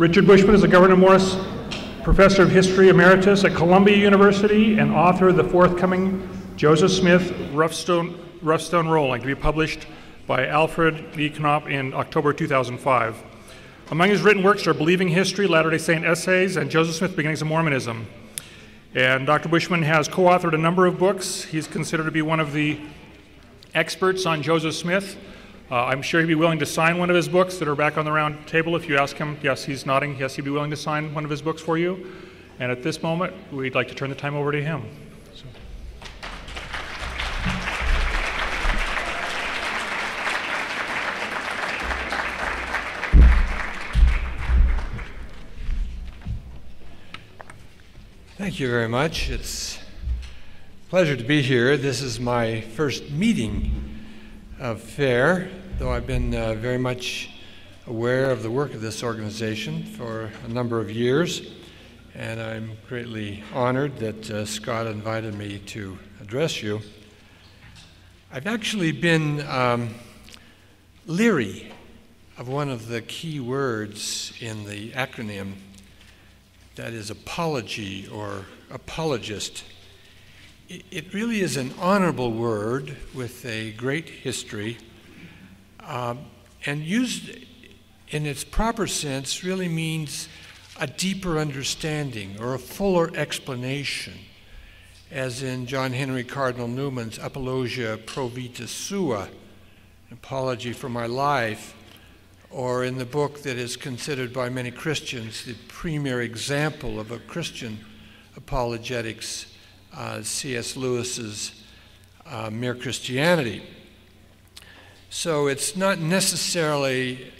Richard Bushman is a Gouverneur Morris Professor of History Emeritus at Columbia University and author of the forthcoming Joseph Smith Roughstone, Rough Stone Rolling to be published by Alfred E. Knopf in October 2005. Among his written works are Believing History, Latter day Saint Essays, and Joseph Smith Beginnings of Mormonism. And Dr. Bushman has co authored a number of books. He's considered to be one of the experts on Joseph Smith. Uh, I'm sure he'd be willing to sign one of his books that are back on the round table if you ask him. Yes, he's nodding. Yes, he'd be willing to sign one of his books for you. And at this moment, we'd like to turn the time over to him. So. Thank you very much. It's a pleasure to be here. This is my first meeting of FAIR though I've been uh, very much aware of the work of this organization for a number of years, and I'm greatly honored that uh, Scott invited me to address you. I've actually been um, leery of one of the key words in the acronym that is apology or apologist. It really is an honorable word with a great history um, and used in its proper sense really means a deeper understanding or a fuller explanation, as in John Henry Cardinal Newman's Apologia Pro Vita Sua, Apology for My Life, or in the book that is considered by many Christians the premier example of a Christian apologetics, uh, C.S. Lewis's uh, Mere Christianity. So it's not necessarily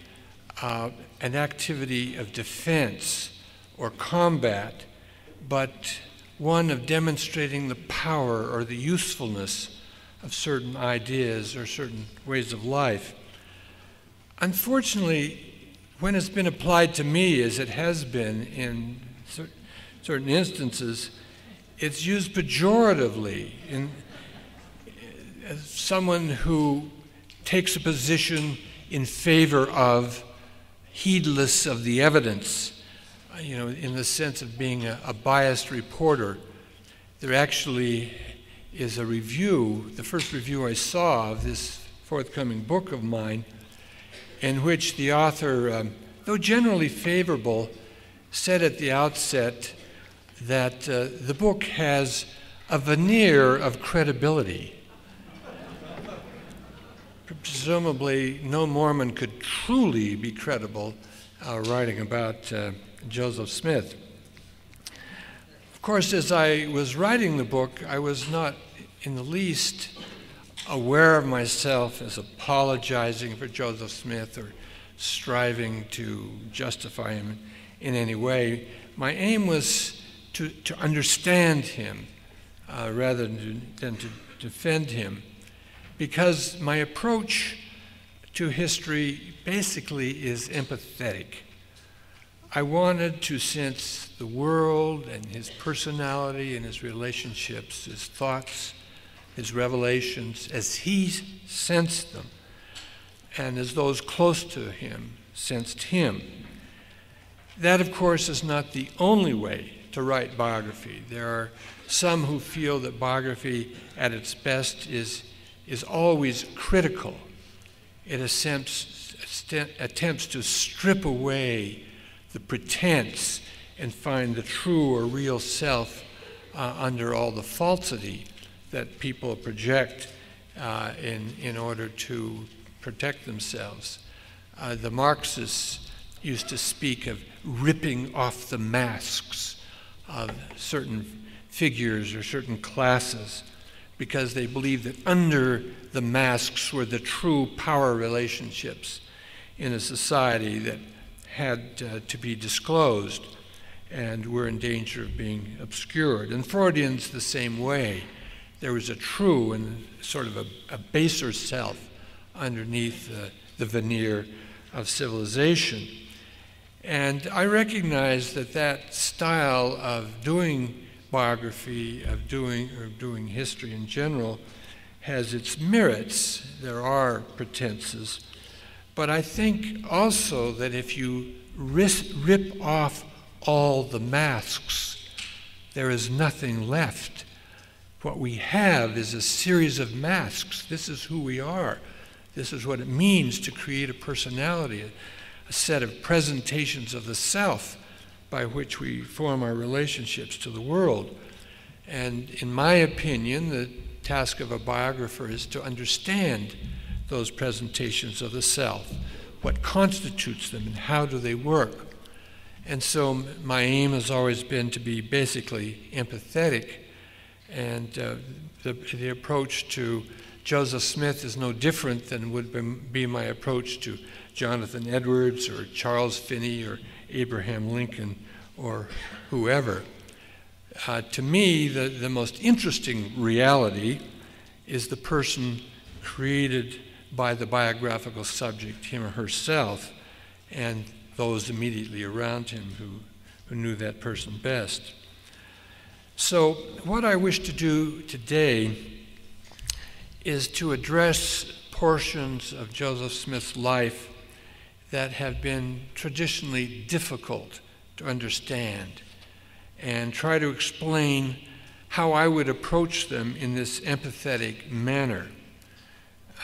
uh, an activity of defense or combat, but one of demonstrating the power or the usefulness of certain ideas or certain ways of life. Unfortunately, when it's been applied to me, as it has been in cer- certain instances, it's used pejoratively in, as someone who takes a position in favor of heedless of the evidence, you know, in the sense of being a, a biased reporter. There actually is a review, the first review I saw of this forthcoming book of mine, in which the author, um, though generally favorable, said at the outset that uh, the book has a veneer of credibility presumably no Mormon could truly be credible uh, writing about uh, Joseph Smith. Of course, as I was writing the book, I was not in the least aware of myself as apologizing for Joseph Smith or striving to justify him in any way. My aim was to, to understand him uh, rather than to, than to defend him because my approach to history basically is empathetic. I wanted to sense the world and his personality and his relationships, his thoughts, his revelations, as he sensed them, and as those close to him sensed him. That, of course, is not the only way to write biography. There are some who feel that biography at its best is is always critical. It attempts, attempts to strip away the pretense and find the true or real self uh, under all the falsity that people project uh, in, in order to protect themselves. Uh, the Marxists used to speak of ripping off the masks of certain figures or certain classes because they believed that under the masks were the true power relationships in a society that had uh, to be disclosed and were in danger of being obscured. And Freudians the same way. There was a true and sort of a, a baser self underneath uh, the veneer of civilization. And I recognize that that style of doing biography of doing or doing history in general has its merits. There are pretenses. But I think also that if you rip off all the masks, there is nothing left. What we have is a series of masks. This is who we are. This is what it means to create a personality, a, a set of presentations of the self by which we form our relationships to the world. And in my opinion, the task of a biographer is to understand those presentations of the self, what constitutes them, and how do they work. And so my aim has always been to be basically empathetic and uh, the, the approach to Joseph Smith is no different than would be my approach to Jonathan Edwards or Charles Finney or Abraham Lincoln or whoever. Uh, to me, the, the most interesting reality is the person created by the biographical subject, him or herself, and those immediately around him who, who knew that person best. So, what I wish to do today is to address portions of Joseph Smith's life that have been traditionally difficult to understand and try to explain how I would approach them in this empathetic manner.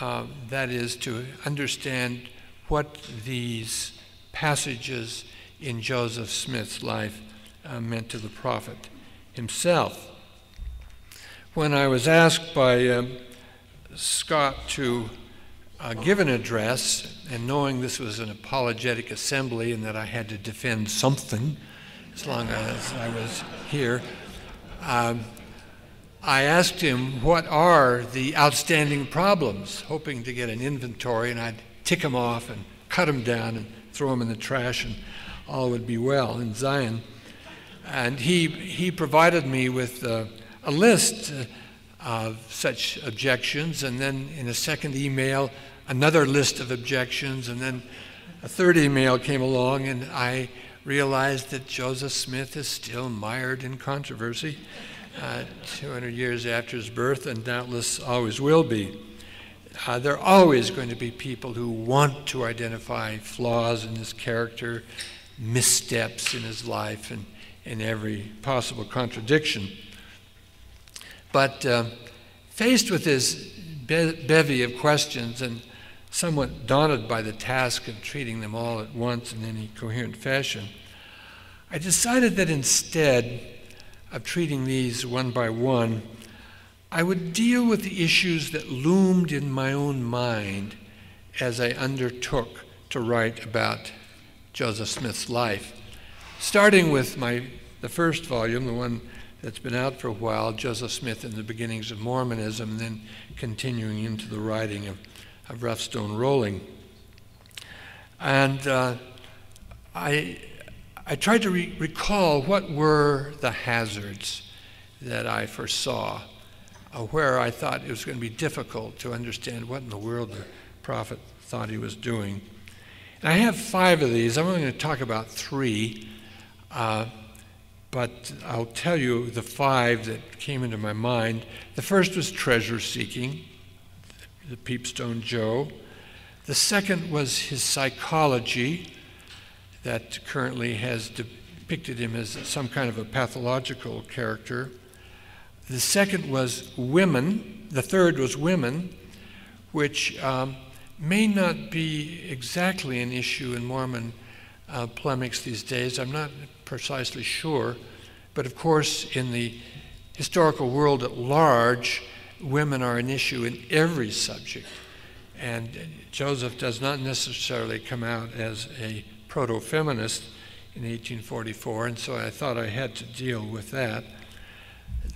Uh, that is, to understand what these passages in Joseph Smith's life uh, meant to the prophet himself. When I was asked by uh, Scott to uh, give an address, and knowing this was an apologetic assembly and that I had to defend something as long as I was here, um, I asked him, What are the outstanding problems? hoping to get an inventory, and I'd tick them off and cut them down and throw them in the trash, and all would be well in Zion. And he, he provided me with uh, a list uh, of such objections, and then in a second email, another list of objections, and then a third email came along, and I realized that Joseph Smith is still mired in controversy uh, 200 years after his birth, and doubtless always will be. Uh, there are always going to be people who want to identify flaws in his character, missteps in his life, and in every possible contradiction. But uh, faced with this be- bevy of questions and somewhat daunted by the task of treating them all at once in any coherent fashion, I decided that instead of treating these one by one, I would deal with the issues that loomed in my own mind as I undertook to write about Joseph Smith's life starting with my the first volume, the one that's been out for a while, Joseph Smith and the Beginnings of Mormonism, and then continuing into the writing of, of Rough Stone Rolling. And uh, I, I tried to re- recall what were the hazards that I foresaw, uh, where I thought it was going to be difficult to understand what in the world the prophet thought he was doing. And I have five of these. I'm only going to talk about three. Uh, but I'll tell you the five that came into my mind. The first was treasure seeking, the Peepstone Joe. The second was his psychology, that currently has depicted him as some kind of a pathological character. The second was women. The third was women, which um, may not be exactly an issue in Mormon uh, polemics these days. I'm not precisely sure. But of course, in the historical world at large, women are an issue in every subject. And Joseph does not necessarily come out as a proto feminist in 1844, and so I thought I had to deal with that.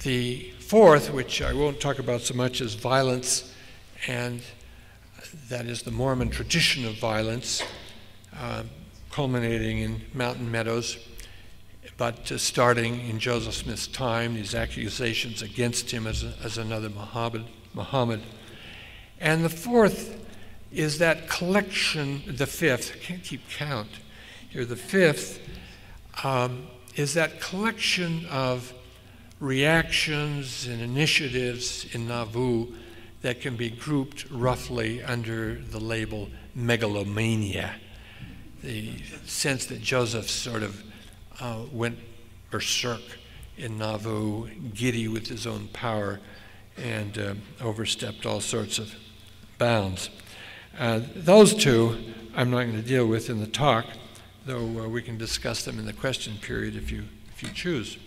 The fourth, which I won't talk about so much, is violence, and that is the Mormon tradition of violence, uh, culminating in Mountain Meadows but uh, starting in Joseph Smith's time, these accusations against him as, as another Muhammad, Muhammad. And the fourth is that collection, the fifth, I can't keep count here, the fifth um, is that collection of reactions and initiatives in Nauvoo that can be grouped roughly under the label megalomania. the sense that Joseph sort of uh, went berserk in Nauvoo, giddy with his own power, and uh, overstepped all sorts of bounds. Uh, those two I'm not going to deal with in the talk, though uh, we can discuss them in the question period if you, if you choose.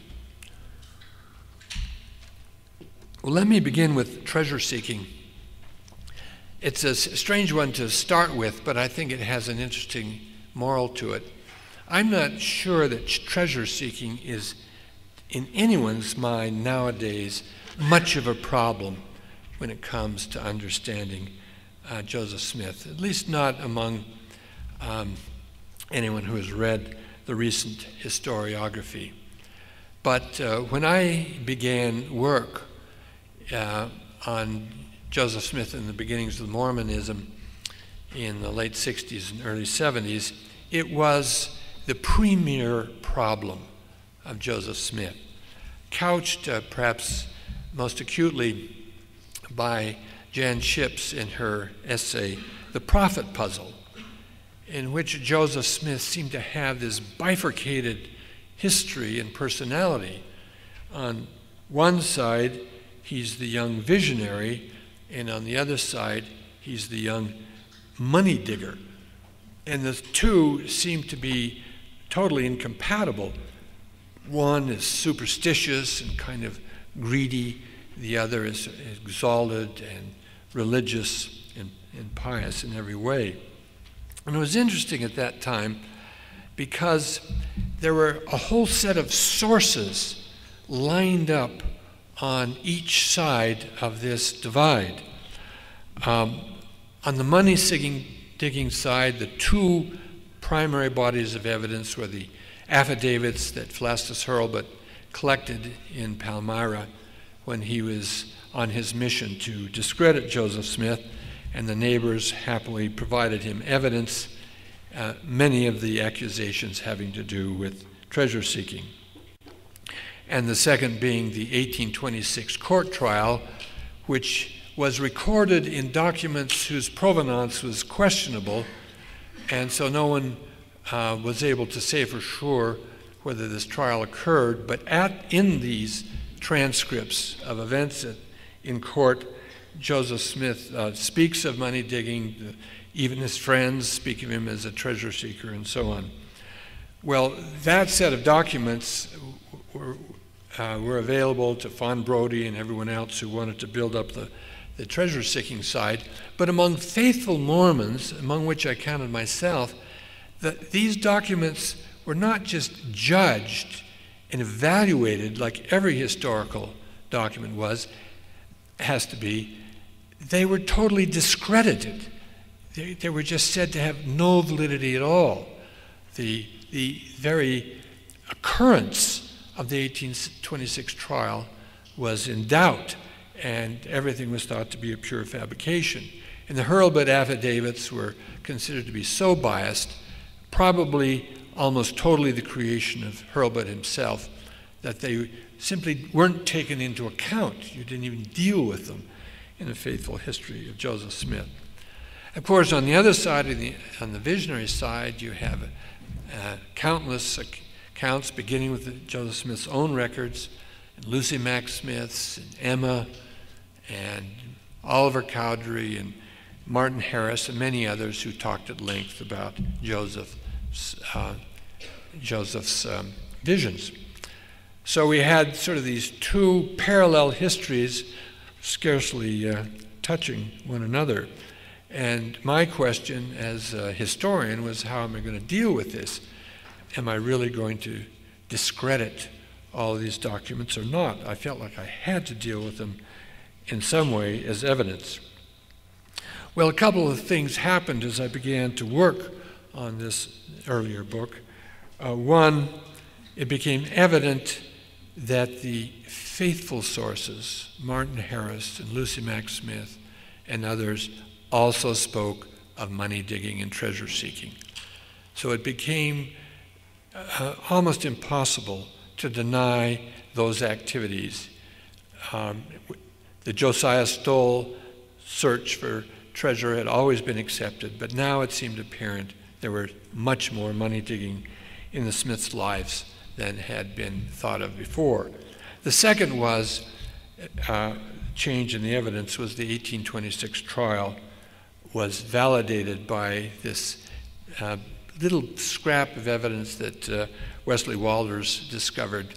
Well, let me begin with treasure seeking. It's a strange one to start with, but I think it has an interesting moral to it. I'm not sure that treasure seeking is, in anyone's mind nowadays, much of a problem when it comes to understanding uh, Joseph Smith, at least not among um, anyone who has read the recent historiography. But uh, when I began work uh, on Joseph Smith and the beginnings of Mormonism in the late 60s and early 70s, it was the premier problem of Joseph Smith, couched uh, perhaps most acutely by Jan Shipps in her essay, The Prophet Puzzle, in which Joseph Smith seemed to have this bifurcated history and personality. On one side, he's the young visionary, and on the other side, he's the young money digger. And the two seem to be totally incompatible. One is superstitious and kind of greedy, the other is exalted and religious and, and pious in every way. And it was interesting at that time because there were a whole set of sources lined up on each side of this divide. Um, on the money digging side, the two primary bodies of evidence were the affidavits that Philastus Hurlbut collected in Palmyra when he was on his mission to discredit Joseph Smith, and the neighbors happily provided him evidence, uh, many of the accusations having to do with treasure seeking. And the second being the 1826 court trial, which was recorded in documents whose provenance was questionable, and so no one uh, was able to say for sure whether this trial occurred. But at, in these transcripts of events in court, Joseph Smith uh, speaks of money digging, even his friends speak of him as a treasure seeker, and so on. Well, that set of documents were, uh, were available to Fawn Brodie and everyone else who wanted to build up the, the treasure seeking side. But among faithful Mormons, among which I counted myself, that these documents were not just judged and evaluated like every historical document was, has to be, they were totally discredited. They, they were just said to have no validity at all. The, the very occurrence of the 1826 trial was in doubt, and everything was thought to be a pure fabrication. And the Hurlbut affidavits were considered to be so biased, probably almost totally the creation of Hurlbut himself, that they simply weren't taken into account. You didn't even deal with them in the faithful history of Joseph Smith. Of course, on the other side, the, on the visionary side, you have uh, countless accounts, beginning with Joseph Smith's own records, and Lucy Mack Smith's, and Emma, and Oliver Cowdery, and Martin Harris, and many others who talked at length about Joseph uh, Joseph's um, visions. So we had sort of these two parallel histories, scarcely uh, touching one another. And my question as a historian was how am I going to deal with this? Am I really going to discredit all these documents or not? I felt like I had to deal with them in some way as evidence. Well, a couple of things happened as I began to work on this earlier book. Uh, one, it became evident that the faithful sources, Martin Harris and Lucy Mack Smith and others, also spoke of money digging and treasure seeking. So it became uh, almost impossible to deny those activities. Um, the Josiah Stowell search for treasure had always been accepted, but now it seemed apparent there were much more money digging in the Smiths' lives than had been thought of before. The second was uh, change in the evidence was the 1826 trial was validated by this uh, little scrap of evidence that uh, Wesley Walters discovered,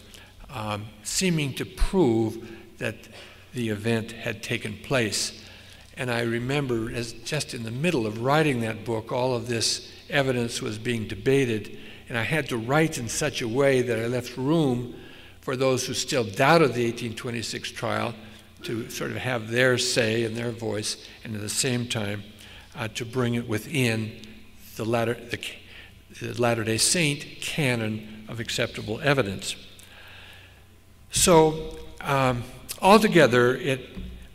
um, seeming to prove that the event had taken place. And I remember, as just in the middle of writing that book, all of this evidence was being debated, and I had to write in such a way that I left room for those who still doubted the 1826 trial to sort of have their say and their voice, and at the same time uh, to bring it within the latter, the, the Latter day Saint canon of acceptable evidence. So, um, altogether, it,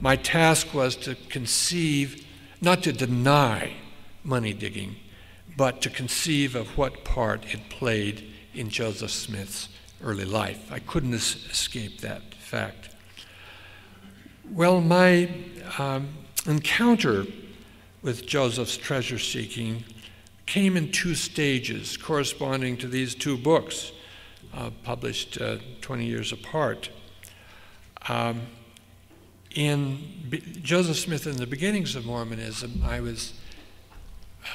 my task was to conceive, not to deny money digging, but to conceive of what part it played in Joseph Smith's early life. I couldn't escape that fact. Well, my um, encounter with Joseph's treasure seeking came in two stages corresponding to these two books, uh, published uh, 20 years apart. Um, in B- Joseph Smith and the Beginnings of Mormonism, I was,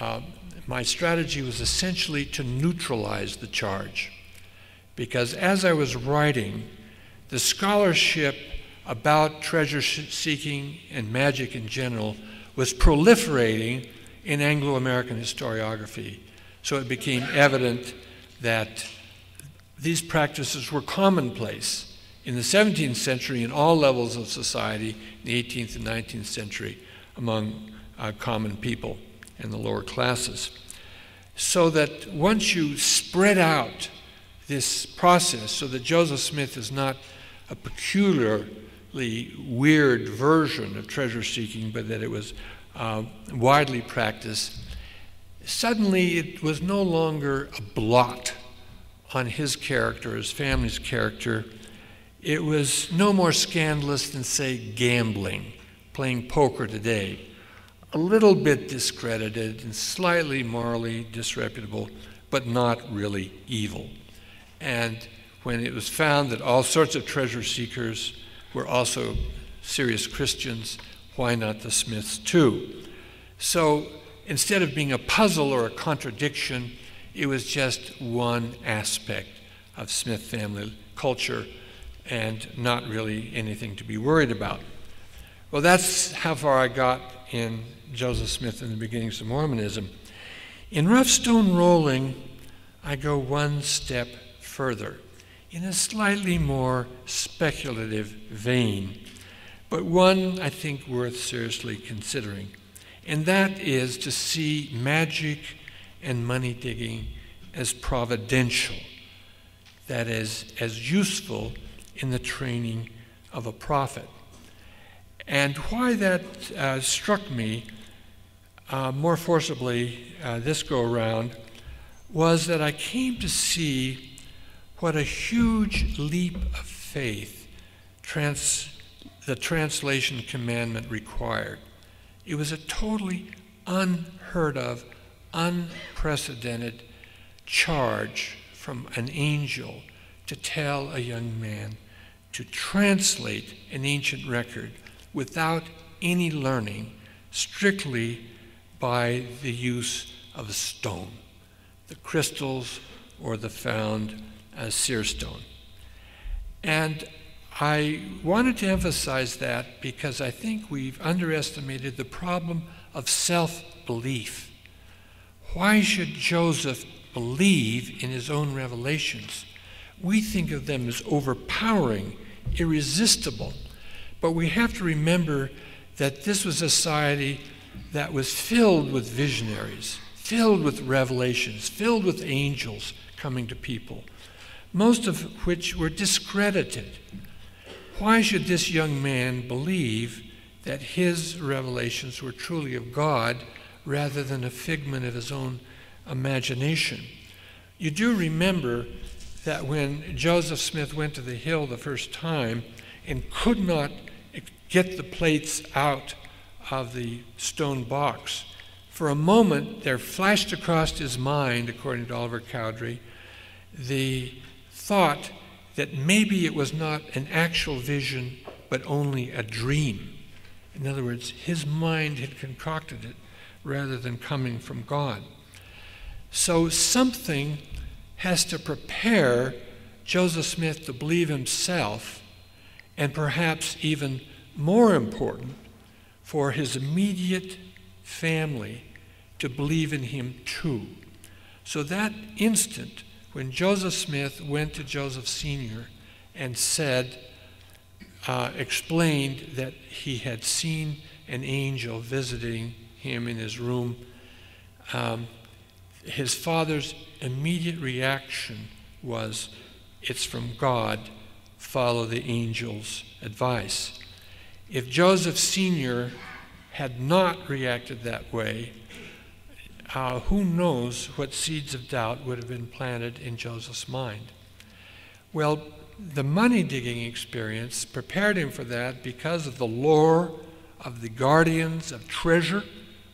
uh, my strategy was essentially to neutralize the charge. Because as I was writing, the scholarship about treasure seeking and magic in general was proliferating in Anglo American historiography. So it became evident that these practices were commonplace in the 17th century in all levels of society, in the 18th and 19th century among uh, common people and the lower classes. So that once you spread out this process, so that Joseph Smith is not a peculiarly weird version of treasure seeking, but that it was uh, widely practiced, suddenly it was no longer a blot on his character, his family's character. It was no more scandalous than, say, gambling, playing poker today. A little bit discredited and slightly morally disreputable, but not really evil. And when it was found that all sorts of treasure seekers were also serious Christians, why not the Smiths too? So instead of being a puzzle or a contradiction, it was just one aspect of Smith family culture and not really anything to be worried about. Well, that's how far I got in Joseph Smith and the beginnings of Mormonism. In Rough Stone Rolling, I go one step further in a slightly more speculative vein but one I think worth seriously considering. And that is to see magic and money digging as providential, that is, as useful in the training of a prophet. And why that uh, struck me uh, more forcibly uh, this go around was that I came to see what a huge leap of faith trans- the translation commandment required. It was a totally unheard of, unprecedented charge from an angel to tell a young man to translate an ancient record without any learning, strictly by the use of stone, the crystals or the found uh, seer stone. And I wanted to emphasize that because I think we've underestimated the problem of self belief. Why should Joseph believe in his own revelations? We think of them as overpowering, irresistible, but we have to remember that this was a society that was filled with visionaries, filled with revelations, filled with angels coming to people, most of which were discredited why should this young man believe that his revelations were truly of God rather than a figment of his own imagination? You do remember that when Joseph Smith went to the hill the first time and could not get the plates out of the stone box For a moment, there flashed across his mind, according to Oliver Cowdery, the thought that maybe it was not an actual vision, but only a dream. In other words, his mind had concocted it rather than coming from God. So something has to prepare Joseph Smith to believe himself, and perhaps even more important, for his immediate family to believe in him too. So that instant when Joseph Smith went to Joseph Sr. and said, uh, explained that he had seen an angel visiting him in his room, um, his father's immediate reaction was, It's from God, follow the angel's advice. If Joseph Sr. had not reacted that way, uh, who knows what seeds of doubt would have been planted in Joseph's mind? Well, the money digging experience prepared him for that because of the lore of the guardians of treasure.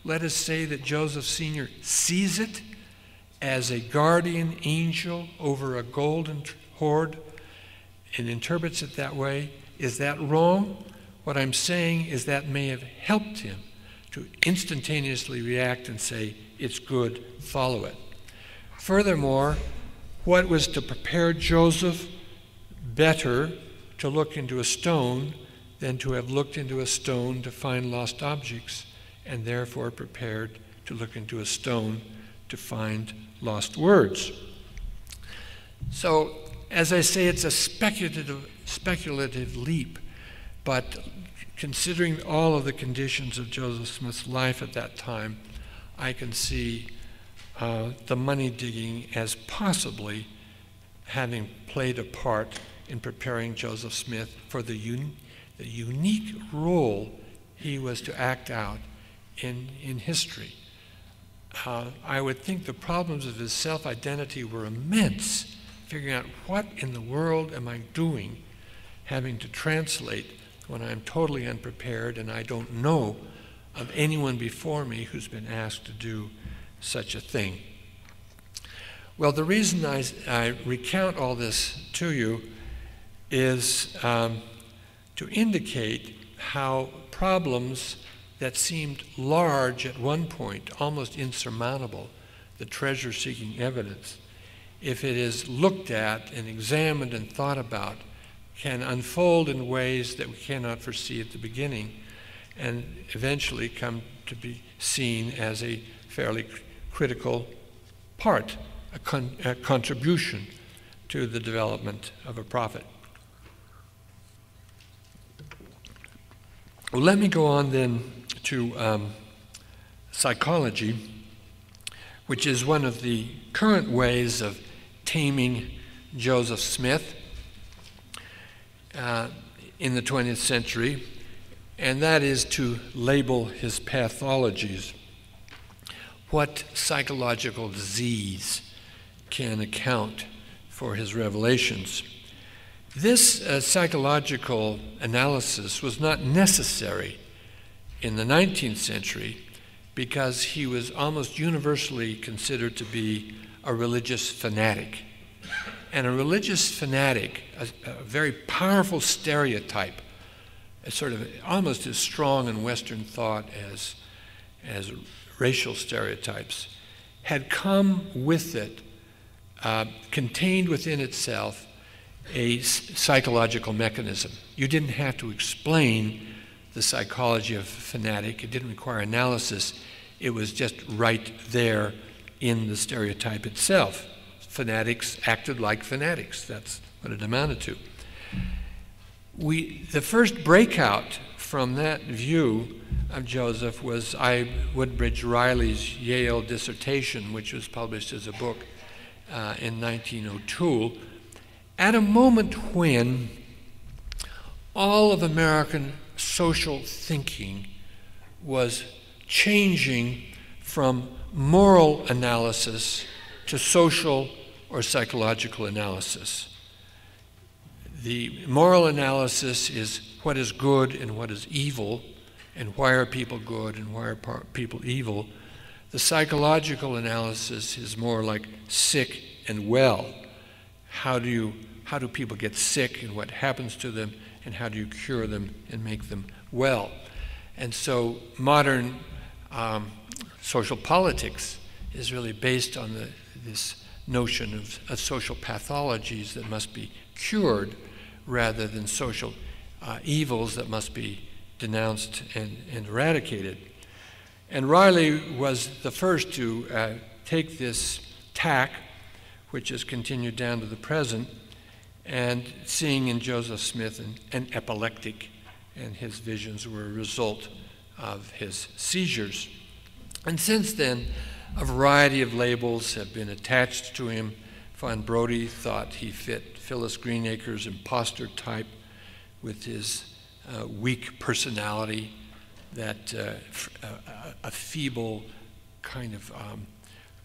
Let us say that Joseph Sr. sees it as a guardian angel over a golden hoard and interprets it that way. Is that wrong? What I'm saying is that may have helped him to instantaneously react and say, It's good, follow it. Furthermore, what was to prepare Joseph better to look into a stone than to have looked into a stone to find lost objects and therefore prepared to look into a stone to find lost words. So, as I say, it's a speculative, speculative leap, but considering all of the conditions of Joseph Smith's life at that time, I can see uh, the money digging as possibly having played a part in preparing Joseph Smith for the, un- the unique role he was to act out in, in history. Uh, I would think the problems of his self identity were immense, figuring out what in the world am I doing, having to translate when I'm totally unprepared and I don't know of anyone before me who's been asked to do such a thing. Well, the reason I, I recount all this to you is um, to indicate how problems that seemed large at one point, almost insurmountable, the treasure seeking evidence, if it is looked at and examined and thought about, can unfold in ways that we cannot foresee at the beginning and eventually come to be seen as a fairly critical part, a, con- a contribution to the development of a prophet. Well, let me go on then to um, psychology, which is one of the current ways of taming Joseph Smith uh, in the 20th century, and that is to label his pathologies. What psychological disease can account for his revelations? This uh, psychological analysis was not necessary in the 19th century because he was almost universally considered to be a religious fanatic. And a religious fanatic, a, a very powerful stereotype, sort of almost as strong in Western thought as, as racial stereotypes, had come with it, uh, contained within itself, a psychological mechanism. You didn't have to explain the psychology of fanatic, it didn't require analysis, it was just right there in the stereotype itself. Fanatics acted like fanatics, that's what it amounted to. We, the first breakout from that view of Joseph was I. Woodbridge Riley's Yale dissertation, which was published as a book uh, in 1902 at a moment when all of American social thinking was changing from moral analysis to social or psychological analysis. The moral analysis is what is good and what is evil, and why are people good and why are people evil. The psychological analysis is more like sick and well. How do you how do people get sick and what happens to them and how do you cure them and make them well? And so modern um, social politics is really based on the, this notion of, of, social pathologies that must be cured rather than social uh, evils that must be denounced and, and eradicated. And Riley was the first to uh, take this tack, which has continued down to the present, and seeing in Joseph Smith an, an epileptic, and his visions were a result of his seizures. And since then, a variety of labels have been attached to him. Fawn Brodie thought he fit Phyllis Greenacre's imposter type with his uh, weak personality that uh, a, a, feeble, kind of um,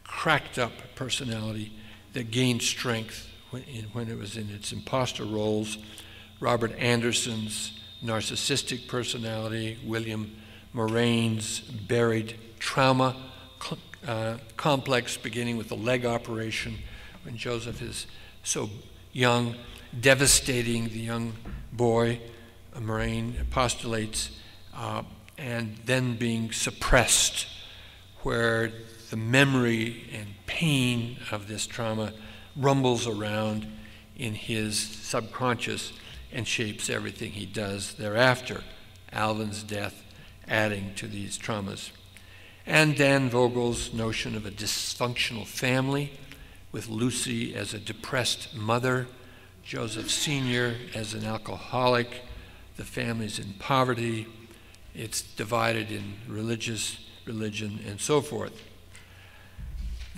cracked up personality that gained strength when, when it was in its imposter roles. Robert Anderson's narcissistic personality, William Morain's buried trauma uh, complex, beginning with the leg operation when Joseph is so young, devastating the young boy, Morain postulates. Uh, and then being suppressed, where the memory and pain of this trauma rumbles around in his subconscious and shapes everything he does thereafter. Alvin's death adding to these traumas. And Dan Vogel's notion of a dysfunctional family, with Lucy as a depressed mother, Joseph Sr. as an alcoholic, the family's in poverty, it's divided in religious, religion, and so forth.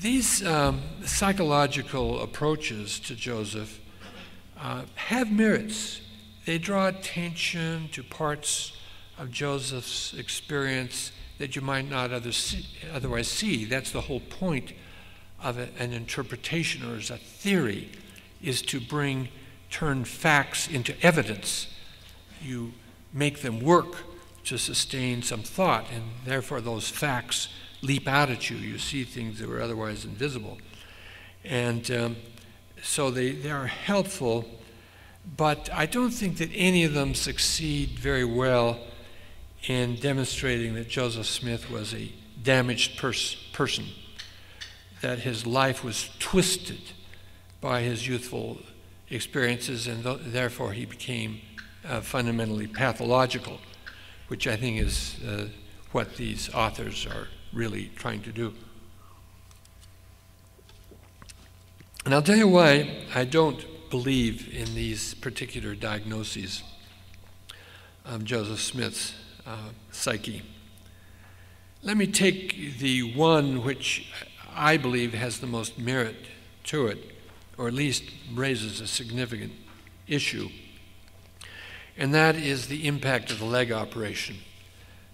These um, psychological approaches to Joseph uh, have merits. They draw attention to parts of Joseph's experience that you might not see, otherwise see. That's the whole point of a, an interpretation or as a theory, is to bring, turn facts into evidence. You make them work to sustain some thought, and therefore those facts leap out at you. You see things that were otherwise invisible. And um, so they, they are helpful, but I don't think that any of them succeed very well in demonstrating that Joseph Smith was a damaged pers- person, that his life was twisted by his youthful experiences, and th- therefore he became uh, fundamentally pathological which I think is uh, what these authors are really trying to do. And I'll tell you why I don't believe in these particular diagnoses of Joseph Smith's uh, psyche. Let me take the one which I believe has the most merit to it, or at least raises a significant issue and that is the impact of the leg operation.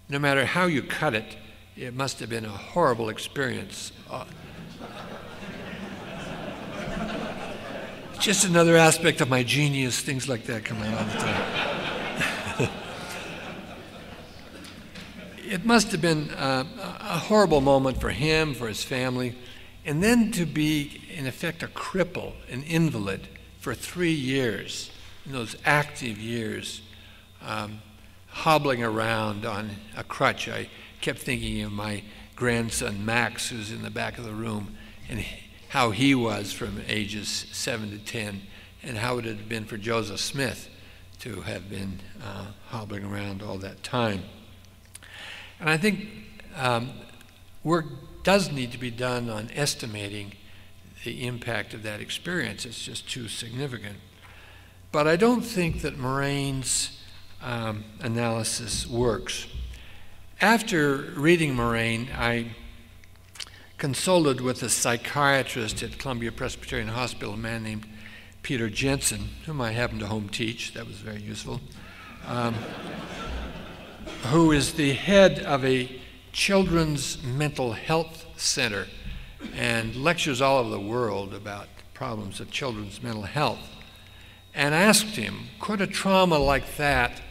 No matter how you cut it, it must have been a horrible experience. Uh, just another aspect of my genius, things like that come out all the time. it must have been uh, a horrible moment for him, for his family, and then to be, in effect, a cripple, an invalid for three years in those active years, um, hobbling around on a crutch, I kept thinking of my grandson Max, who's in the back of the room, and how he was from ages 7 to 10, and how it had been for Joseph Smith to have been uh, hobbling around all that time. And I think um, work does need to be done on estimating the impact of that experience. It's just too significant. But I don't think that Morain's um, analysis works. After reading Morain, I consulted with a psychiatrist at Columbia Presbyterian Hospital, a man named Peter Jensen, whom I happened to home teach. That was very useful. Um, who is the head of a children's mental health center and lectures all over the world about problems of children's mental health and asked him, could a trauma like that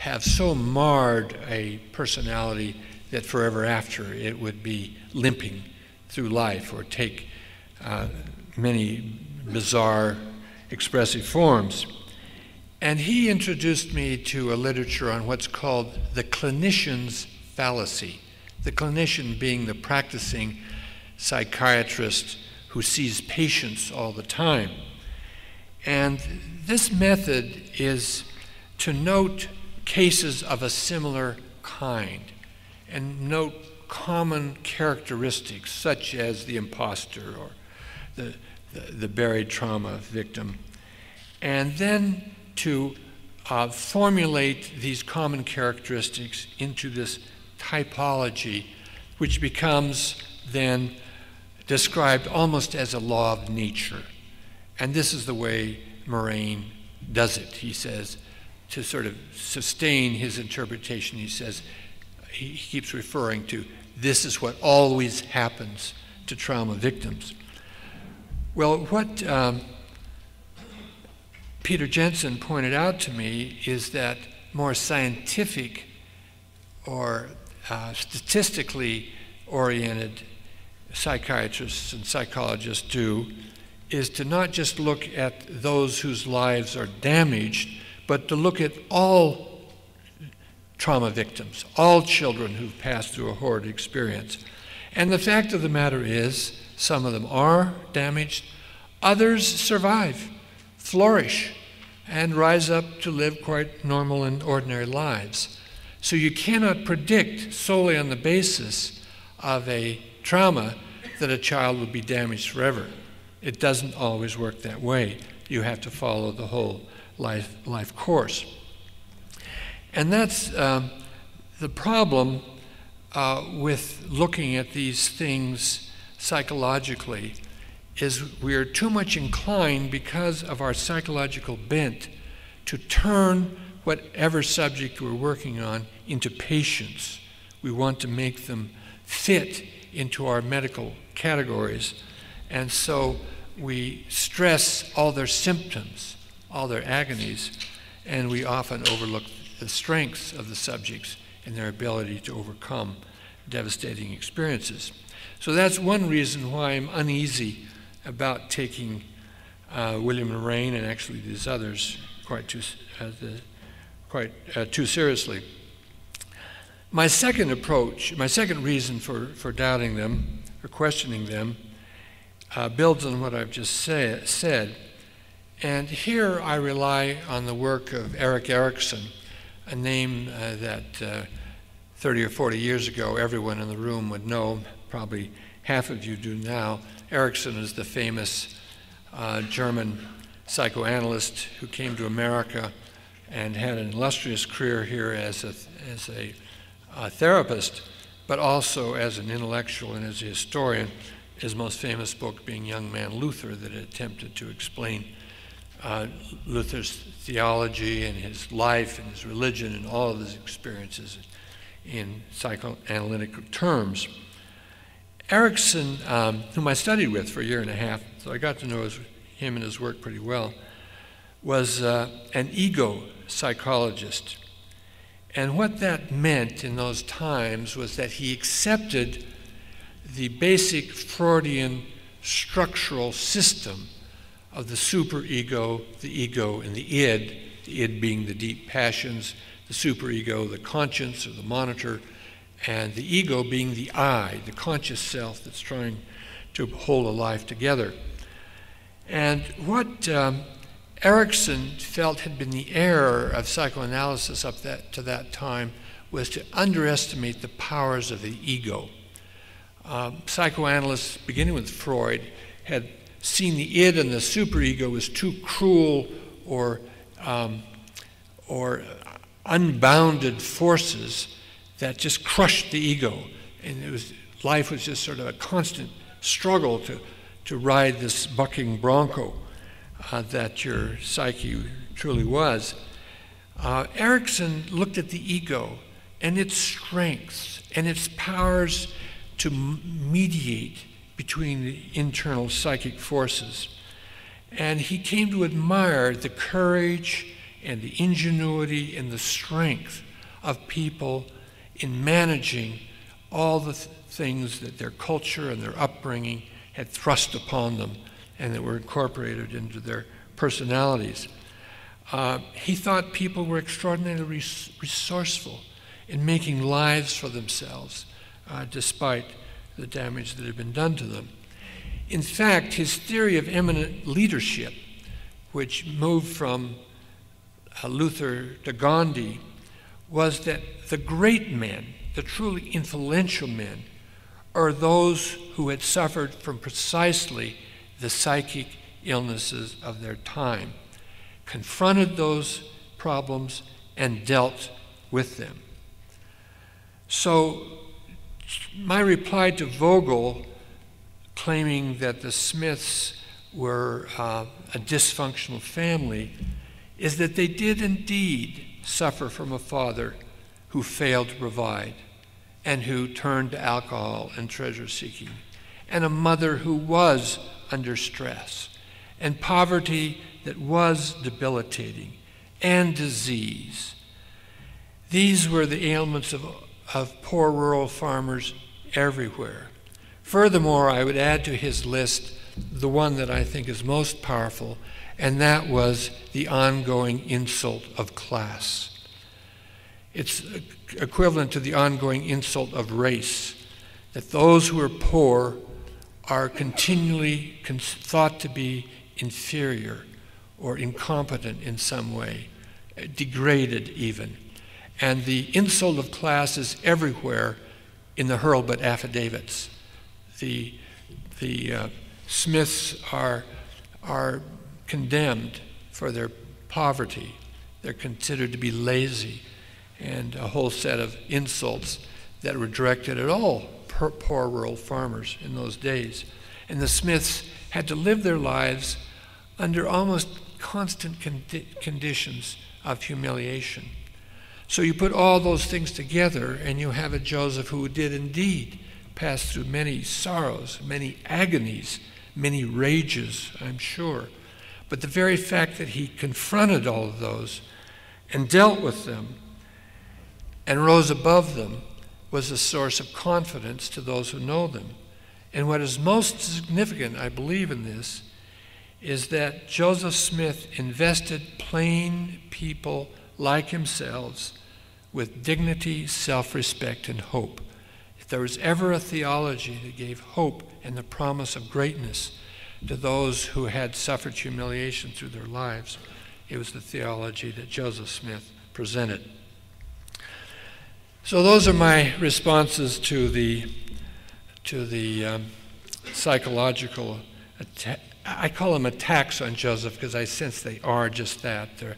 have so marred a personality that forever after it would be limping through life or take uh, many bizarre expressive forms. And he introduced me to a literature on what's called the clinician's fallacy. The clinician being the practicing psychiatrist who sees patients all the time. And this method is to note cases of a similar kind and note common characteristics such as the impostor or the, the, the buried trauma victim, and then to uh, formulate these common characteristics into this typology, which becomes then described almost as a law of nature. And this is the way Morain does it. He says, to sort of sustain his interpretation, he says, he keeps referring to this is what always happens to trauma victims. Well, what um, Peter Jensen pointed out to me is that more scientific or uh, statistically oriented psychiatrists and psychologists do is to not just look at those whose lives are damaged, but to look at all trauma victims, all children who've passed through a horrid experience. And the fact of the matter is, some of them are damaged, others survive, flourish, and rise up to live quite normal and ordinary lives. So you cannot predict solely on the basis of a trauma that a child will be damaged forever. It doesn't always work that way. You have to follow the whole life, life course. And that's um, the problem uh, with looking at these things psychologically is we are too much inclined because of our psychological bent to turn whatever subject we're working on into patients. We want to make them fit into our medical categories. And so we stress all their symptoms, all their agonies, and we often overlook the strengths of the subjects and their ability to overcome devastating experiences. So that's one reason why I'm uneasy about taking uh, William Morain and actually these others quite too, uh, the, quite uh, too seriously. My second approach, my second reason for, for doubting them or questioning them, uh, builds on what I've just say, said. And here I rely on the work of Erik Erikson, a name uh, that uh, 30 or 40 years ago everyone in the room would know, probably half of you do now. Erikson is the famous uh, German psychoanalyst who came to America and had an illustrious career here as a, as a a therapist, but also as an intellectual and as a historian. His most famous book being Young Man Luther, that attempted to explain uh, Luther's theology and his life and his religion and all of his experiences in psychoanalytic terms. Erikson, um, whom I studied with for a year and a half, so I got to know his, him and his work pretty well, was uh, an ego psychologist. And what that meant in those times was that he accepted the basic Freudian structural system of the superego, the ego, and the id, the id being the deep passions, the superego, the conscience or the monitor, and the ego being the I, the conscious self that's trying to hold a life together. And what um, Erikson felt had been the error of psychoanalysis up that, to that time was to underestimate the powers of the ego. Um, psychoanalysts, beginning with Freud, had seen the id and the superego as too cruel or, um, or unbounded forces that just crushed the ego. And it was, life was just sort of a constant struggle to, to ride this bucking bronco uh, that your psyche truly was. Uh, Erikson looked at the ego and its strengths and its powers to mediate between the internal psychic forces. And he came to admire the courage and the ingenuity and the strength of people in managing all the th- things that their culture and their upbringing had thrust upon them and that were incorporated into their personalities. Uh, he thought people were extraordinarily res- resourceful in making lives for themselves, uh, despite the damage that had been done to them. In fact, his theory of eminent leadership, which moved from uh, Luther to Gandhi, was that the great men, the truly influential men, are those who had suffered from precisely the psychic illnesses of their time, confronted those problems, and dealt with them. So, my reply to Vogel, claiming that the Smiths were uh, a dysfunctional family, is that they did indeed suffer from a father who failed to provide and who turned to alcohol and treasure seeking, and a mother who was under stress, and poverty that was debilitating, and disease. These were the ailments of, of poor rural farmers everywhere. Furthermore, I would add to his list the one that I think is most powerful, and that was the ongoing insult of class. It's equivalent to the ongoing insult of race, that those who are poor are continually thought to be inferior or incompetent in some way, degraded even. And the insult of class is everywhere in the Hurlbut affidavits. The, the uh, Smiths are, are condemned for their poverty. They're considered to be lazy and a whole set of insults that were directed at all poor rural farmers in those days. And the Smiths had to live their lives under almost constant condi- conditions of humiliation. So you put all those things together, and you have a Joseph who did indeed pass through many sorrows, many agonies, many rages, I'm sure. But the very fact that he confronted all of those and dealt with them and rose above them was a source of confidence to those who know them. And what is most significant, I believe, in this is that Joseph Smith invested plain people like himself with dignity, self respect, and hope. If there was ever a theology that gave hope and the promise of greatness to those who had suffered humiliation through their lives, it was the theology that Joseph Smith presented. So those are my responses to the to the um, psychological. I call them attacks on Joseph because I sense they are just that. They're,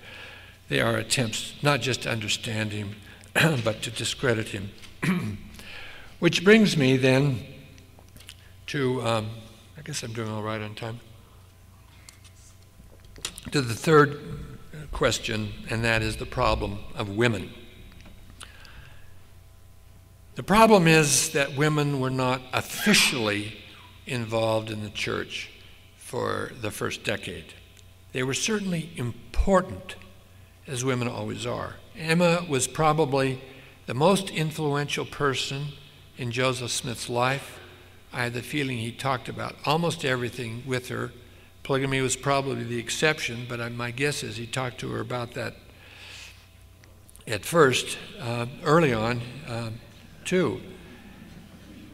they are attempts not just to understand him, but to discredit him. Which brings me then to, um, I guess I'm doing all right on time, to the third question, and that is the problem of women. The problem is that women were not officially involved in the church for the first decade. They were certainly important, as women always are. Emma was probably the most influential person in Joseph Smith's life. I had the feeling he talked about almost everything with her. Polygamy was probably the exception, but my guess is he talked to her about that at first, uh, early on. Uh, too.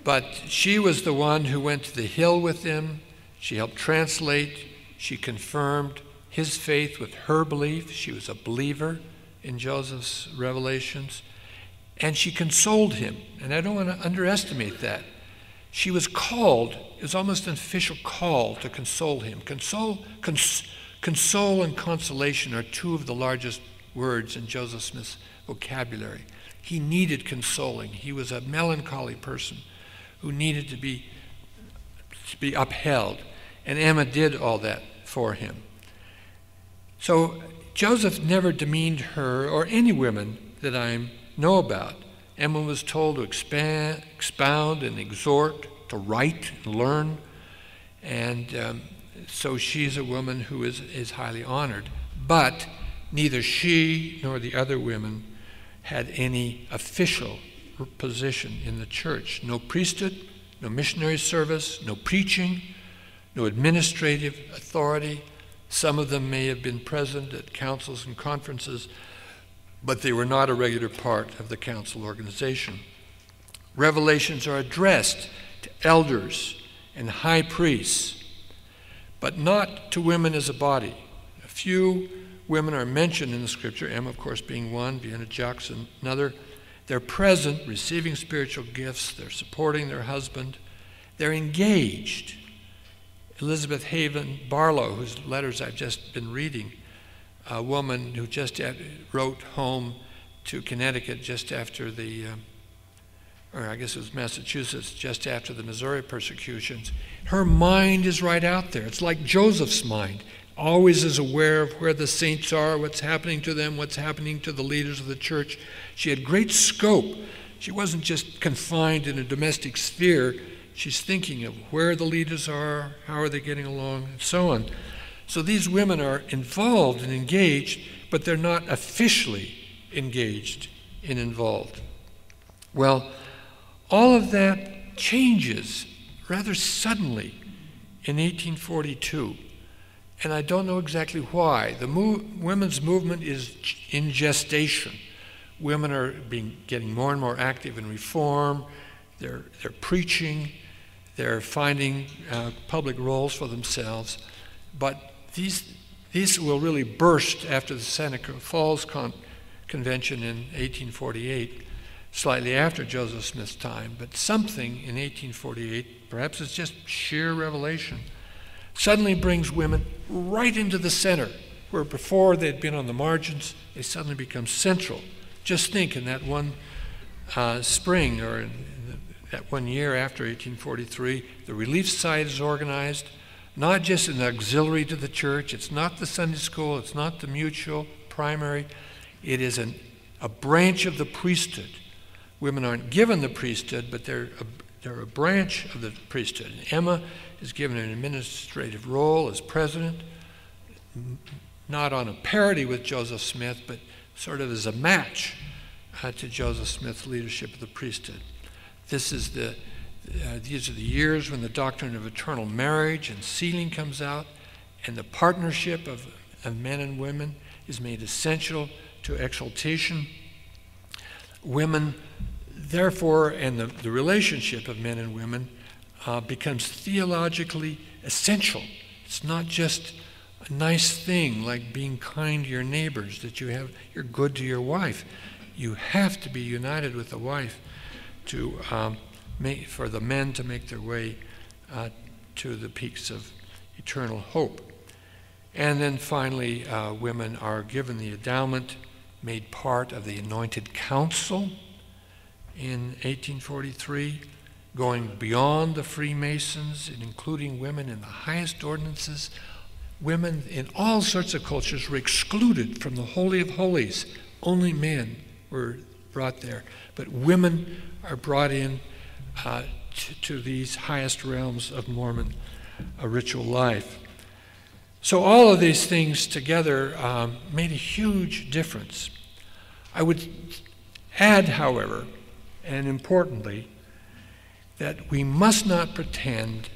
But she was the one who went to the hill with him. She helped translate. She confirmed his faith with her belief. She was a believer in Joseph's revelations. And she consoled him. And I don't want to underestimate that. She was called, it was almost an official call to console him. Console, cons, console and consolation are two of the largest words in Joseph Smith's vocabulary. He needed consoling. He was a melancholy person who needed to be, to be upheld. And Emma did all that for him. So Joseph never demeaned her or any women that I know about. Emma was told to expand, expound and exhort, to write, and learn. And um, so she's a woman who is, is highly honored. But neither she nor the other women had any official position in the church. No priesthood, no missionary service, no preaching, no administrative authority. Some of them may have been present at councils and conferences, but they were not a regular part of the council organization. Revelations are addressed to elders and high priests, but not to women as a body. A few women are mentioned in the scripture, Emma, of course, being one, Vienna Jacques, another. They're present, receiving spiritual gifts, they're supporting their husband, they're engaged. Elizabeth Haven Barlow, whose letters I've just been reading, a woman who just wrote home to Connecticut just after the, uh, or I guess it was Massachusetts, just after the Missouri persecutions. Her mind is right out there. It's like Joseph's mind always is aware of where the saints are, what's happening to them, what's happening to the leaders of the church. She had great scope. She wasn't just confined in a domestic sphere. She's thinking of where the leaders are, how are they getting along, and so on. So these women are involved and engaged, but they're not officially engaged and involved. Well, all of that changes rather suddenly in 1842 and I don't know exactly why. The women's movement is in gestation. Women are being, getting more and more active in reform. They're, they're preaching. They're finding uh, public roles for themselves. But these, these will really burst after the Seneca Falls Con- Convention in 1848, slightly after Joseph Smith's time. But something in 1848, perhaps it's just sheer revelation suddenly brings women right into the center, where before they'd been on the margins, they suddenly become central. Just think in that one uh, spring or in, that one year after 1843, the Relief Society is organized, not just an auxiliary to the church, it's not the Sunday school, it's not the mutual primary, it is an, a branch of the priesthood. Women aren't given the priesthood, but they're a, they're a branch of the priesthood. And Emma is given an administrative role as president, not on a parity with Joseph Smith, but sort of as a match uh, to Joseph Smith's leadership of the priesthood. This is the, uh, these are the years when the doctrine of eternal marriage and sealing comes out, and the partnership of, of men and women is made essential to exaltation. Women, therefore, and the, the relationship of men and women uh, becomes theologically essential. It's not just a nice thing like being kind to your neighbors, that you have, you're good to your wife. You have to be united with the wife to um, make, for the men to make their way uh, to the peaks of eternal hope. And then finally, uh, women are given the endowment, made part of the anointed council in 1843 going beyond the Freemasons and including women in the highest ordinances. Women in all sorts of cultures were excluded from the Holy of Holies. Only men were brought there. But women are brought in uh, to, to, these highest realms of Mormon uh, ritual life. So, all of these things together um, made a huge difference. I would add, however, and importantly, that we must not pretend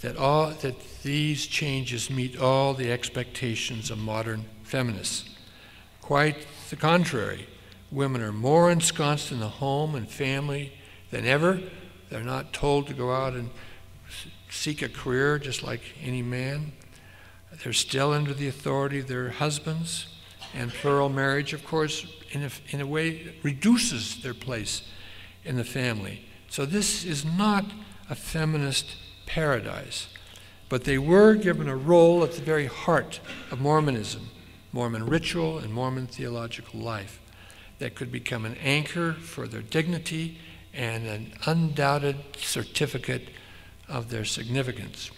that, all, that these changes meet all the expectations of modern feminists. Quite the contrary. Women are more ensconced in the home and family than ever. They're not told to go out and seek a career just like any man. They're still under the authority of their husbands. And plural marriage, of course, in a, in a way, reduces their place in the family. So this is not a feminist paradise, but they were given a role at the very heart of Mormonism, Mormon ritual, and Mormon theological life that could become an anchor for their dignity and an undoubted certificate of their significance.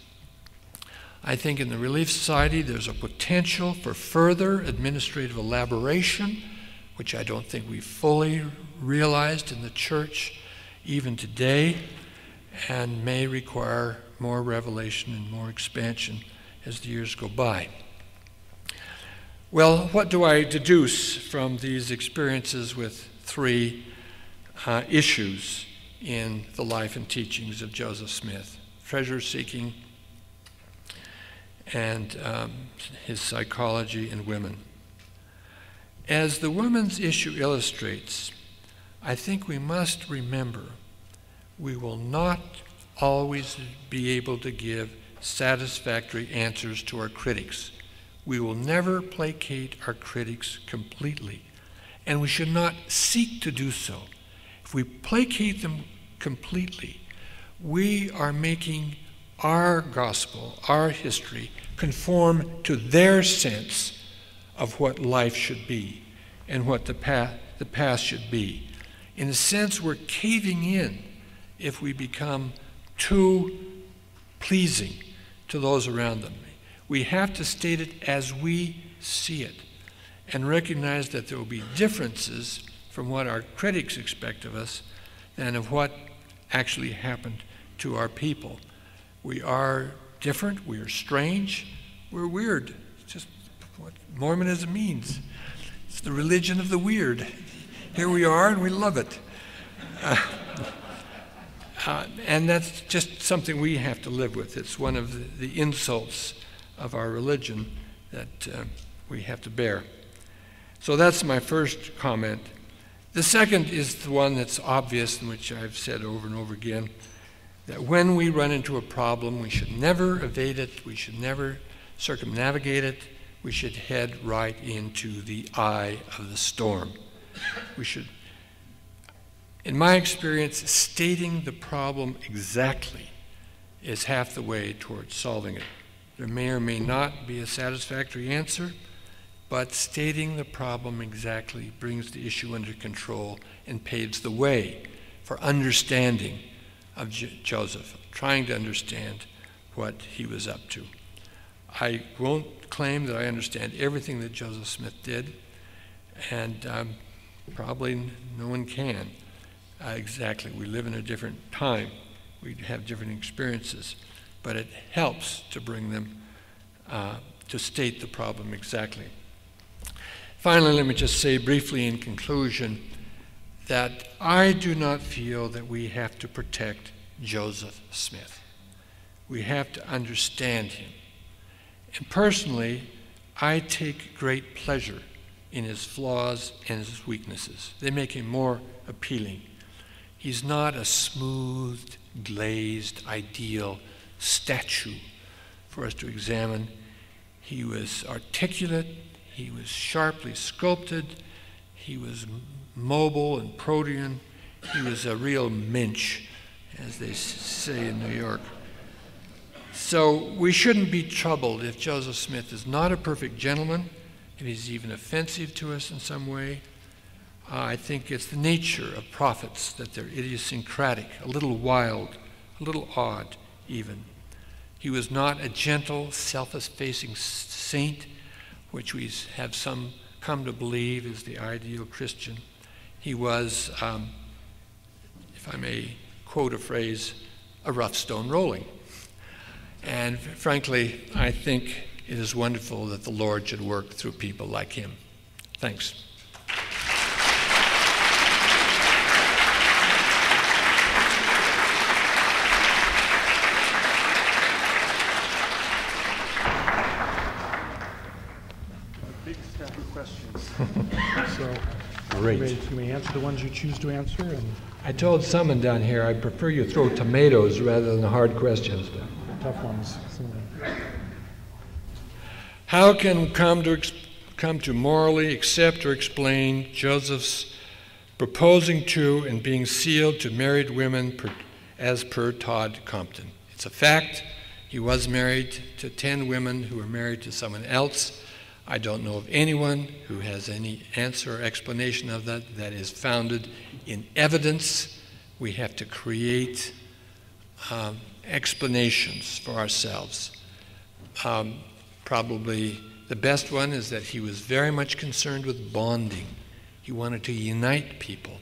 I think in the Relief Society there's a potential for further administrative elaboration, which I don't think we fully realized in the church even today and may require more revelation and more expansion as the years go by. Well, what do I deduce from these experiences with three uh, issues in the life and teachings of Joseph Smith treasure seeking and um, his psychology in women. As the women's issue illustrates, I think we must remember we will not always be able to give satisfactory answers to our critics. We will never placate our critics completely, and we should not seek to do so. If we placate them completely, we are making our gospel, our history, conform to their sense of what life should be and what the past, the past should be. In a sense, we're caving in if we become too pleasing to those around them. We have to state it as we see it and recognize that there will be differences from what our critics expect of us than of what actually happened to our people. We are different, we are strange, we're weird. It's just what Mormonism means. It's the religion of the weird. Here we are, and we love it. Uh, uh, and that's just something we have to live with. It's one of the, the insults of our religion that uh, we have to bear. So that's my first comment. The second is the one that's obvious, and which I've said over and over again that when we run into a problem, we should never evade it, we should never circumnavigate it, we should head right into the eye of the storm. We should, in my experience, stating the problem exactly is half the way towards solving it. There may or may not be a satisfactory answer, but stating the problem exactly brings the issue under control and paves the way for understanding of J- Joseph, trying to understand what he was up to. I won't claim that I understand everything that Joseph Smith did, and um, probably no one can. Uh, exactly. We live in a different time. We have different experiences, but it helps to bring them uh, to state the problem exactly. Finally, let me just say briefly in conclusion that I do not feel that we have to protect Joseph Smith. We have to understand him. And personally, I take great pleasure in his flaws and his weaknesses. They make him more appealing. He's not a smooth, glazed, ideal statue for us to examine. He was articulate, he was sharply sculpted, he was mobile and protean, he was a real mensch, as they say in New York. So we shouldn't be troubled if Joseph Smith is not a perfect gentleman, if he's even offensive to us in some way. Uh, I think it's the nature of prophets that they're idiosyncratic, a little wild, a little odd, even. He was not a gentle, self effacing saint, which we have some come to believe is the ideal Christian. He was, um, if I may quote a phrase, a rough stone rolling. And frankly, I think it is wonderful that the Lord should work through people like him. Thanks. Big stack of questions. so, Great. you may, you may answer the ones you choose to answer, and I told someone down here I prefer you throw tomatoes rather than hard questions. tough ones. How can come to ex- come to morally accept or explain Joseph's proposing to and being sealed to married women per, as per Todd Compton? It's a fact. He was married to 10 women who were married to someone else. I don't know of anyone who has any answer or explanation of that that is founded in evidence. We have to create um, explanations for ourselves. Um, probably the best one is that he was very much concerned with bonding. He wanted to unite people.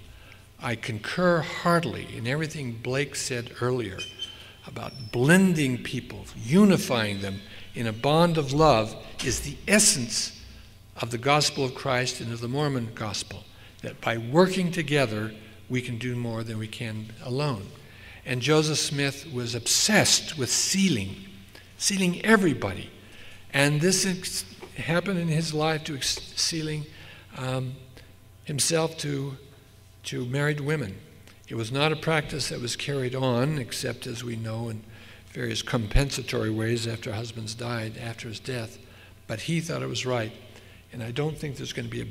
I concur heartily in everything Blake said earlier about blending people, unifying them in a bond of love is the essence of the gospel of Christ and of the Mormon gospel. That by working together, we can do more than we can alone. And Joseph Smith was obsessed with sealing, sealing everybody. And this ex- happened in his life to ex- sealing um, himself to, to married women. It was not a practice that was carried on, except as we know in various compensatory ways after husbands died after his death. But he thought it was right. And I don't think there's going to be a.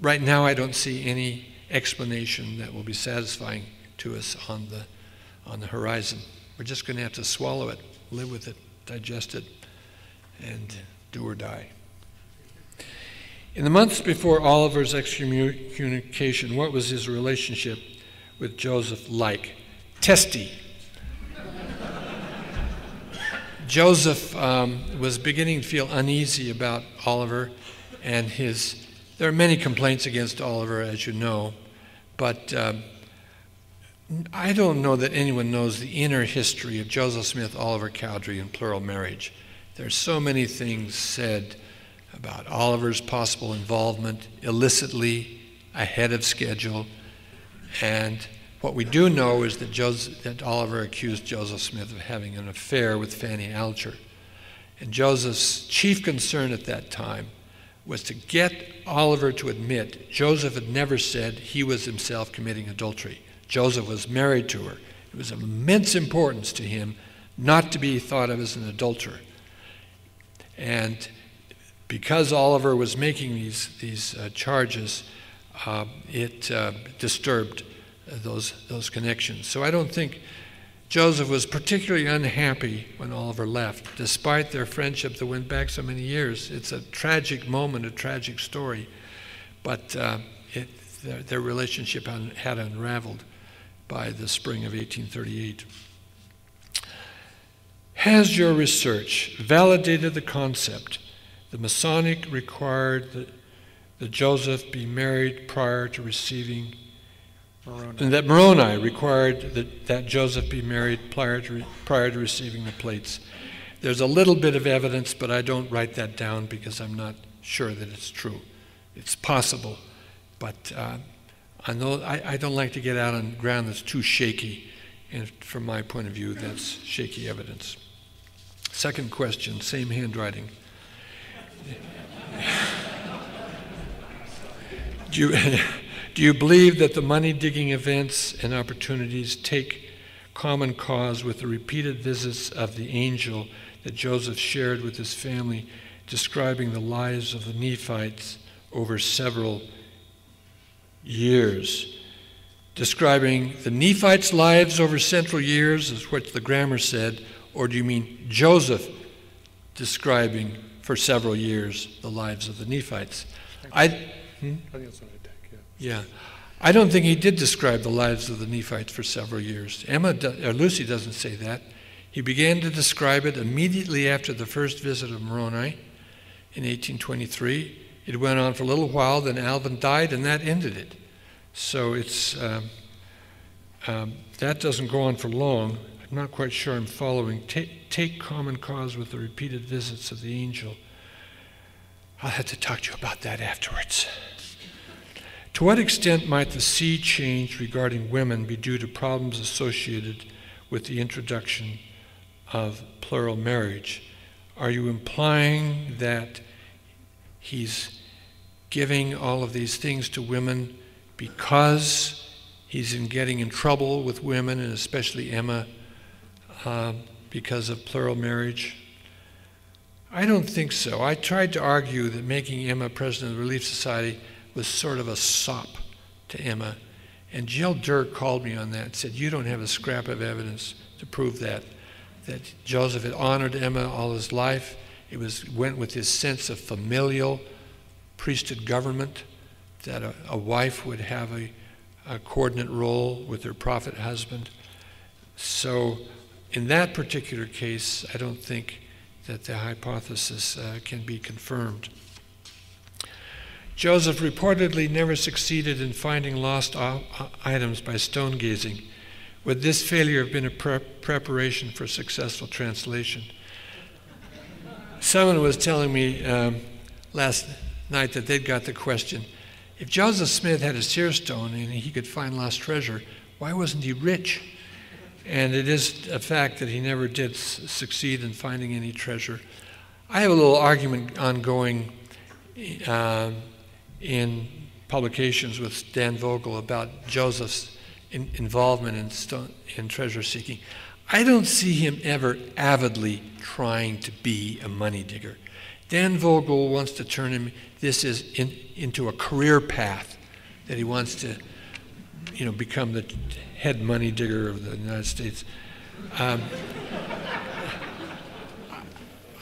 Right now, I don't see any explanation that will be satisfying to us on the, on the horizon. We're just going to have to swallow it, live with it, digest it, and do or die. In the months before Oliver's excommunication, what was his relationship with Joseph like? Testy. Joseph um, was beginning to feel uneasy about Oliver and his. There are many complaints against Oliver, as you know, but um, I don't know that anyone knows the inner history of Joseph Smith, Oliver Cowdery, and plural marriage. There's so many things said about Oliver's possible involvement illicitly ahead of schedule, and what we do know is that, Joseph, that Oliver accused Joseph Smith of having an affair with Fanny Alger. And Joseph's chief concern at that time was to get Oliver to admit Joseph had never said he was himself committing adultery. Joseph was married to her. It was of immense importance to him not to be thought of as an adulterer. And because Oliver was making these, these uh, charges, uh, it uh, disturbed those, those connections. So I don't think Joseph was particularly unhappy when Oliver left, despite their friendship that went back so many years. It's a tragic moment, a tragic story, but uh, it, their, their, relationship had unraveled by the spring of 1838. Has your research validated the concept the Masonic required that, that Joseph be married prior to receiving Moroni. And that Moroni required that, that Joseph be married prior to, prior to receiving the plates. There's a little bit of evidence, but I don't write that down because I'm not sure that it's true. It's possible, but uh, I, know, I, I don't like to get out on ground that's too shaky, and from my point of view, that's shaky evidence. Second question, same handwriting. Do you, do you believe that the money digging events and opportunities take common cause with the repeated visits of the angel that Joseph shared with his family, describing the lives of the Nephites over several years? Describing the Nephites' lives over several years, is what the grammar said, or do you mean Joseph describing for several years the lives of the Nephites? I, hmm? I think yeah. I don't think he did describe the lives of the Nephites for several years. Emma, or Lucy doesn't say that. He began to describe it immediately after the first visit of Moroni in 1823. It went on for a little while, then Alvin died, and that ended it. So it's um, um, that doesn't go on for long. I'm not quite sure I'm following. Take, take common cause with the repeated visits of the angel. I'll have to talk to you about that afterwards. To what extent might the sea change regarding women be due to problems associated with the introduction of plural marriage? Are you implying that he's giving all of these things to women because he's in getting in trouble with women, and especially Emma, uh, because of plural marriage? I don't think so. I tried to argue that making Emma president of the Relief Society was sort of a sop to Emma. And Jill Derr called me on that and said, You don't have a scrap of evidence to prove that. That Joseph had honored Emma all his life. It was, went with his sense of familial priesthood government, that a, a wife would have a, a coordinate role with her prophet husband. So, in that particular case, I don't think that the hypothesis uh, can be confirmed. Joseph reportedly never succeeded in finding lost items by stone gazing. Would this failure have been a pre- preparation for successful translation? Someone was telling me um, last night that they'd got the question if Joseph Smith had a seer stone and he could find lost treasure, why wasn't he rich? And it is a fact that he never did succeed in finding any treasure. I have a little argument ongoing uh, in publications with Dan Vogel about Joseph's in, involvement in, stone, in treasure seeking. I don't see him ever avidly trying to be a money digger. Dan Vogel wants to turn him this is in, into a career path that he wants to, you know, become the head money digger of the United States. Um,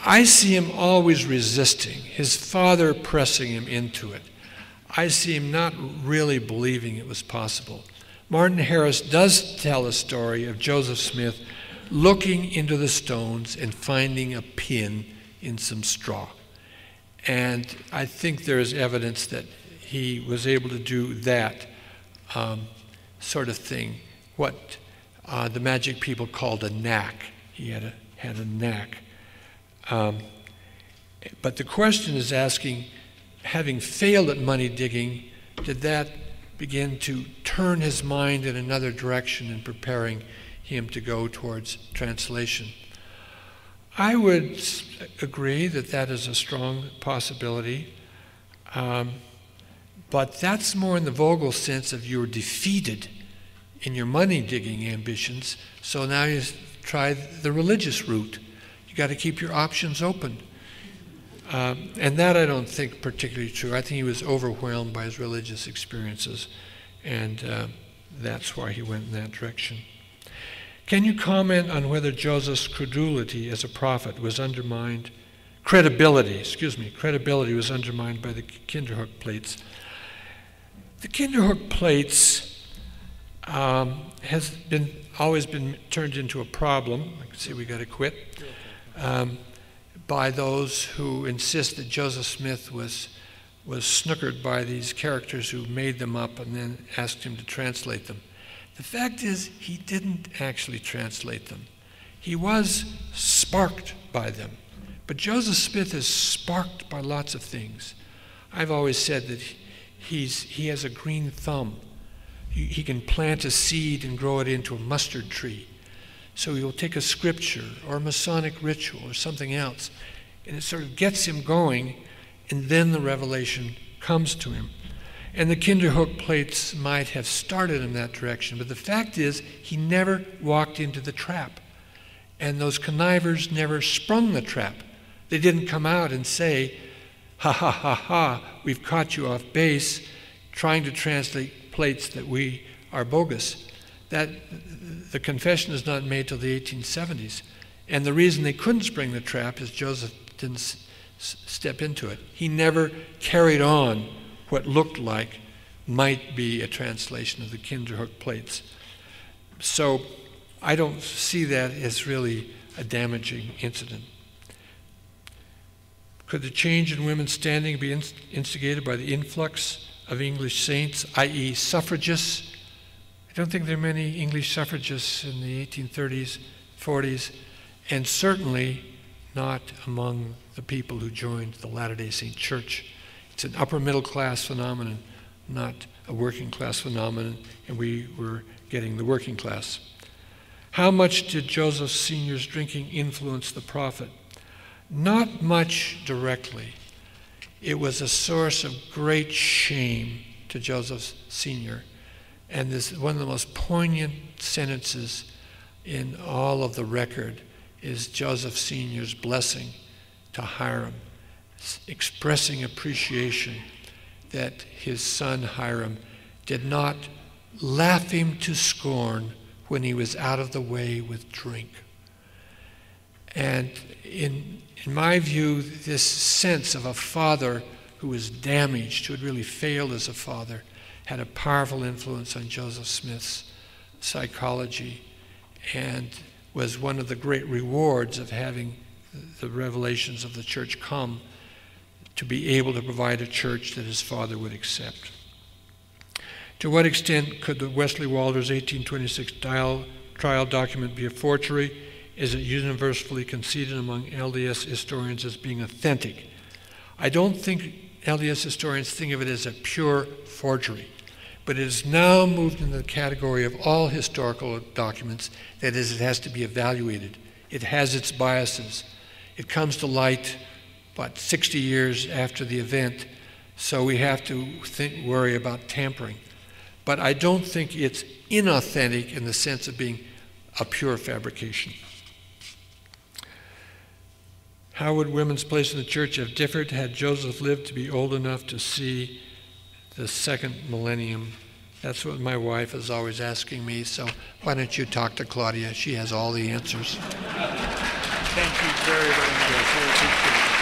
I see him always resisting, his father pressing him into it. I see him not really believing it was possible. Martin Harris does tell a story of Joseph Smith looking into the stones and finding a pin in some straw. And I think there is evidence that he was able to do that um, sort of thing, what uh, the magic people called a knack. He had a, had a knack. Um, but the question is asking, having failed at money digging, did that begin to turn his mind in another direction in preparing him to go towards translation? I would agree that that is a strong possibility. Um, but that's more in the Vogel sense of you're defeated in your money digging ambitions, so now you try the religious route. You got to keep your options open. Um, and that I don't think particularly true. I think he was overwhelmed by his religious experiences, and uh, that's why he went in that direction. Can you comment on whether Joseph's credulity as a prophet was undermined? Credibility, excuse me, credibility was undermined by the Kinderhook plates. The Kinderhook plates um, has been always been turned into a problem. I can see we got to quit. Um, by those who insist that Joseph Smith was was snookered by these characters who made them up and then asked him to translate them. The fact is, he didn't actually translate them. He was sparked by them. But Joseph Smith is sparked by lots of things. I've always said that he's, he has a green thumb. He, he can plant a seed and grow it into a mustard tree. So he'll take a scripture or a Masonic ritual or something else, and it sort of gets him going, and then the revelation comes to him. And the Kinderhook plates might have started in that direction, but the fact is, he never walked into the trap. And those connivers never sprung the trap. They didn't come out and say, ha ha ha ha, we've caught you off base, trying to translate plates that we are bogus. That the confession is not made till the 1870s. And the reason they couldn't spring the trap is Joseph didn't step into it. He never carried on what looked like might be a translation of the Kinderhook plates. So I don't see that as really a damaging incident. Could the change in women's standing be instigated by the influx of English saints, i.e., suffragists? I don't think there are many English suffragists in the 1830s, 40s, and certainly not among the people who joined the Latter day Saint Church. It's an upper middle class phenomenon, not a working class phenomenon, and we were getting the working class. How much did Joseph Sr.'s drinking influence the prophet? Not much directly. It was a source of great shame to Joseph Sr. And this one of the most poignant sentences in all of the record is Joseph Sr.'s blessing to Hyrum, expressing appreciation that his son Hyrum did not laugh him to scorn when he was out of the way with drink. And in, in my view, this sense of a father who was damaged, who had really failed as a father, had a powerful influence on Joseph Smith's psychology and was one of the great rewards of having the revelations of the church come to be able to provide a church that his father would accept. To what extent could the Wesley Walters 1826 trial, document be a forgery? Is it universally conceded among LDS historians as being authentic? I don't think LDS historians think of it as a pure forgery. But it has now moved into the category of all historical documents, that is, it has to be evaluated. It has its biases. It comes to light, what, 60 years after the event, so we have to think, worry about tampering. But I don't think it's inauthentic in the sense of being a pure fabrication. How would women's place in the church have differed had Joseph lived to be old enough to see the second millennium? That's what my wife is always asking me, so why don't you talk to Claudia? She has all the answers. Thank you very, very much.